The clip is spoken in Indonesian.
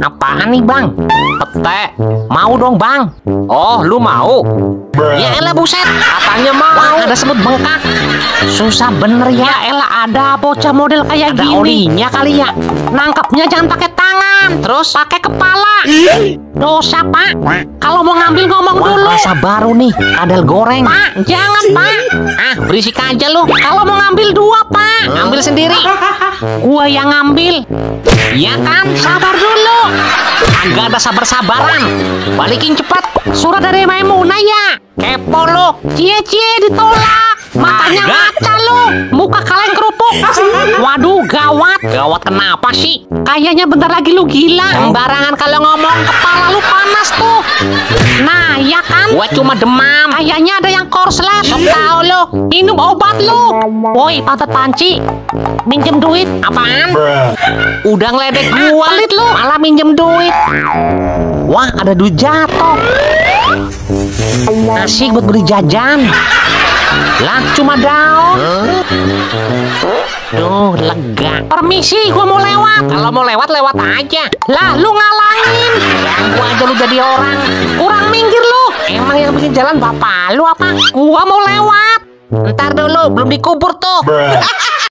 Apaan nih bang? Pete. Mau dong bang. Oh, lu mau? Ya elah buset. Katanya mau. Wah, ada semut bengkak. Susah bener ya. Ya elah ada bocah model kayak Ada gini. olinya kali ya. Nangkapnya jangan pakai tangan. Terus pakai kepala. Dosa pak. Kalau mau ngambil ngomong dulu. Rasa baru nih. Kadal goreng. Pak, jangan pak. Ah, berisik aja lu. Kalau mau ngambil dua pak. Ambil sendiri. Gua yang ngambil. Ya kan, sabar dulu. Agak ada sabar-sabaran. Balikin cepat. Surat dari Maimunah ya. Kepo lu. Cie-cie ditolak. Matanya ngaca lu. Muka kalian kerupuk. Waduh, gawat. Gawat kenapa sih? Kayaknya bentar lagi lu gila. Sembarangan kalau ngomong, kepala lu panas tuh. Nah, ya kan? Gua cuma demam. Kayaknya ada yang korslet. Sok tahu lu. Minum obat lu. Woi, pantat panci. Minjem duit. Apaan? Udah ngeledek gua. Pelit lu. Minjem duit. Wah, ada duit jatuh. Asik buat beli jajan. Lah, cuma daun. Duh, lega. Permisi, gua mau lewat. Kalau mau lewat, lewat aja. Lah, lu ngalangin. Ganggu aja lu jadi orang. Kurang minggir lu. Emang yang bikin jalan bapak lu apa? Gua mau lewat. Ntar dulu, belum dikubur tuh.